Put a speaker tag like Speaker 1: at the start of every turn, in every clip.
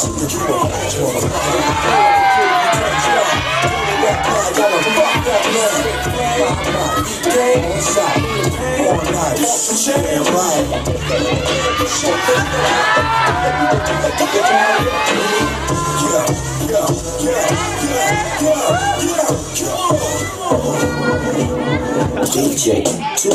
Speaker 1: You DJ, two,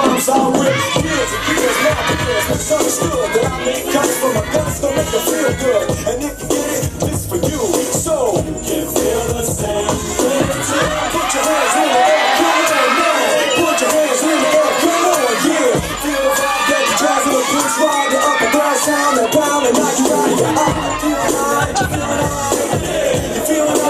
Speaker 1: problems I with Years and years, now years Misunderstood that I make cuts from my guts to make them feel good. And if you get it, it's for you. So you feel the same thing. Put your hands in the air, come on now Put your hands in the air, come on, yeah. Feel the vibe that the jazz and the blues ride The up and sound and pound and knock you out of your eye Feeling